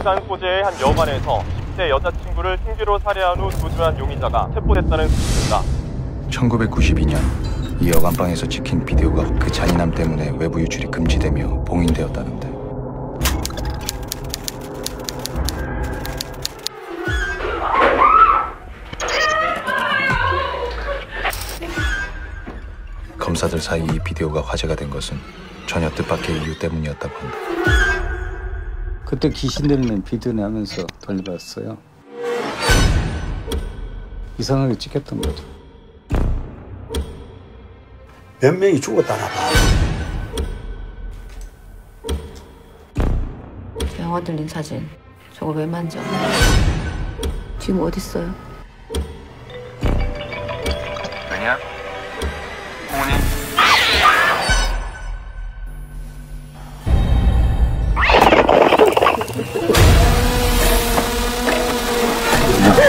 부산 소재의 한 여관에서 10대 여자친구를 흉기로 살해한 후 도주한 용의자가 체포됐다는 소식입니다. 1992년 이 여관방에서 찍힌 비디오가 그 잔인함 때문에 외부 유출이 금지되며 봉인되었다는데 검사들 사이 이 비디오가 화제가 된 것은 전혀 뜻밖의 이유 때문이었다고 한다. 그때 귀신 들리는 비디오 내면서 돌려봤어요. 이상하게 찍혔던 거죠. 몇 명이 죽었다나 봐. 영화 들린 사진 저거 왜 만져? 지금 어딨어요? 왜냐? 어머니?